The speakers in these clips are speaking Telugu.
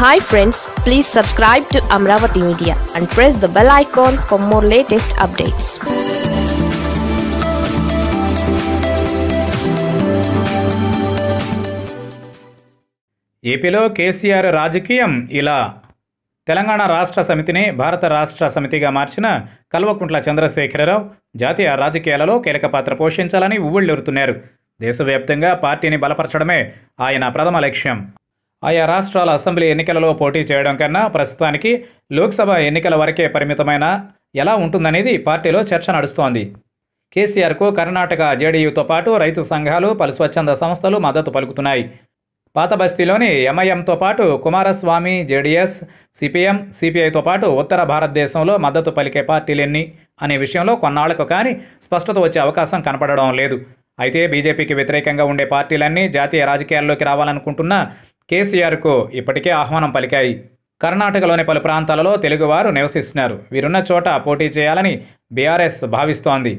Hi friends please subscribe to Amaravati media and press the bell icon for more latest updates ఏపీలో కేసీఆర్ రాజకీయం ఇలా. తెలంగాణ రాష్ట్ర సమితిని భారత రాష్ట్ర సమితిగా మార్చిన కల్వకుంట్ల చంద్రశేఖరరావు జాతీయ రాజకీయాలలో కీలక పాత్ర పోషించాలని ఉవ్విళ్ళూరుతున్నారు. దేశవ్యాప్తంగా పార్టీని బలపరచడమే ఆయన ప్రథమ లక్ష్యం. ఆయా రాష్ట్రాల అసెంబ్లీ ఎన్నికలలో పోటీ చేయడం కన్నా ప్రస్తుతానికి లోక్సభ ఎన్నికల వరకే పరిమితమైన ఎలా ఉంటుందనేది పార్టీలో చర్చ నడుస్తోంది. కేసీఆర్కు కర్ణాటక జేడీయూతో పాటు రైతు సంఘాలు పలు స్వచ్ఛంద సంస్థలు మద్దతు పలుకుతున్నాయి. పాత బస్తీలోని ఎంఐఎంతో పాటు కుమారస్వామి జేడీఎస్ సిపిఎం సిపిఐతో పాటు ఉత్తర భారతదేశంలో మద్దతు పలికే పార్టీలెన్ని అనే విషయంలో కొన్నాళ్ళకు కానీ స్పష్టత వచ్చే అవకాశం కనపడడం లేదు. అయితే బీజేపీకి వ్యతిరేకంగా ఉండే పార్టీలన్నీ జాతీయ రాజకీయాల్లోకి రావాలనుకుంటున్న కేసీఆర్కు ఇప్పటికే ఆహ్వానం పలికాయి. కర్ణాటకలోని పలు ప్రాంతాలలో తెలుగువారు నివసిస్తున్నారు. వీరున్న చోట పోటీ చేయాలని బీఆర్ఎస్ భావిస్తోంది.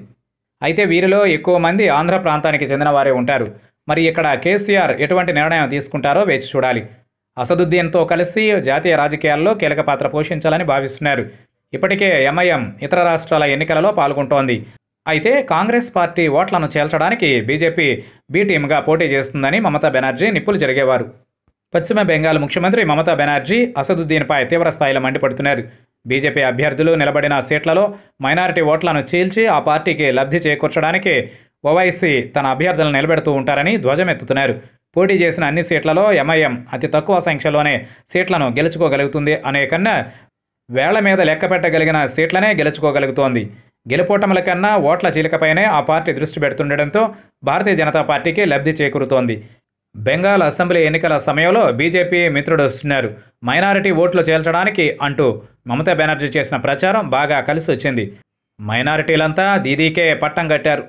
అయితే వీరిలో ఎక్కువ మంది ఆంధ్ర ప్రాంతానికి చెందిన వారే ఉంటారు. మరి ఇక్కడ కేసీఆర్ ఎటువంటి నిర్ణయం తీసుకుంటారో వేచి చూడాలి. అసదుద్దీన్తో కలిసి జాతీయ రాజకీయాల్లో కీలక పాత్ర పోషించాలని భావిస్తున్నారు. ఇప్పటికే ఎంఐఎం ఇతర రాష్ట్రాల ఎన్నికలలో పాల్గొంటోంది. అయితే కాంగ్రెస్ పార్టీ ఓట్లను చేల్చడానికి బీజేపీ బీ టీమ్గా పోటీ చేస్తుందని మమతా బెనర్జీ నిప్పులు జరిగేవారు. పశ్చిమ బెంగాల్ ముఖ్యమంత్రి మమతా బెనర్జీ అసదుద్దీన్పై తీవ్ర స్థాయిలో మండిపడుతున్నారు. బీజేపీ అభ్యర్థులు నిలబడిన సీట్లలో మైనారిటీ ఓట్లను చీల్చి ఆ పార్టీకి లబ్ధి చేకూర్చడానికి ఓవైసీ తన అభ్యర్థులను నిలబెడుతూ ఉంటారని ధ్వజమెత్తుతున్నారు. పోటీ చేసిన అన్ని సీట్లలో ఎంఐఎం అతి తక్కువ సంఖ్యలోనే సీట్లను గెలుచుకోగలుగుతుంది అనే కన్నా వేళ్ళ మీద లెక్క పెట్టగలిగిన సీట్లనే గెలుచుకోగలుగుతోంది. గెలుపోటముల కన్నా ఓట్ల చీలికపైనే ఆ పార్టీ దృష్టి పెడుతుండటంతో భారతీయ జనతా పార్టీకి లబ్ధి చేకూరుతోంది. బెంగాల్ అసెంబ్లీ ఎన్నికల సమయంలో బీజేపీ మిత్రుడు వస్తున్నారు మైనారిటీ ఓట్లు చేల్చడానికి అంటూ మమతా బెనర్జీ చేసిన ప్రచారం బాగా కలిసి వచ్చింది. మైనారిటీలంతా దీదీకే పట్టం కట్టారు.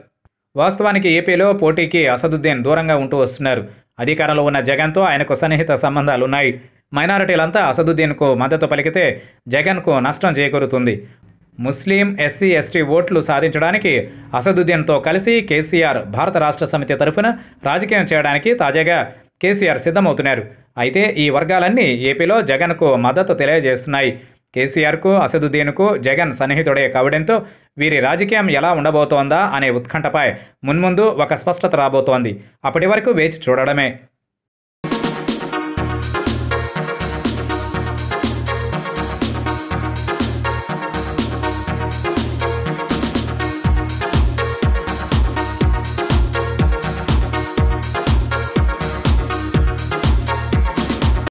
వాస్తవానికి ఏపీలో పోటీకి అసదుద్దీన్ దూరంగా ఉంటూ వస్తున్నారు. అధికారంలో ఉన్న జగన్తో ఆయనకు సన్నిహిత సంబంధాలు ఉన్నాయి మైనారిటీలంతా అసదుద్దీన్కు మద్దతు పలికితే జగన్కు నష్టం చేకూరుతుంది. ముస్లిం ఎస్సీ ఎస్టీ ఓట్లు సాధించడానికి అసదుద్దీన్తో కలిసి కేసీఆర్ భారత రాష్ట్ర సమితి తరఫున రాజకీయం చేయడానికి తాజాగా కేసీఆర్ సిద్ధమవుతున్నారు. అయితే ఈ వర్గాలన్నీ ఏపీలో జగన్కు మద్దతు తెలియజేస్తున్నాయి. కేసీఆర్కు అసదుద్దీన్కు జగన్ సన్నిహితుడే కావడంతో వీరి రాజకీయం ఎలా ఉండబోతోందా అనే ఉత్కంఠపై మున్ముందు ఒక స్పష్టత రాబోతోంది. అప్పటి వరకు వేచి చూడడమే.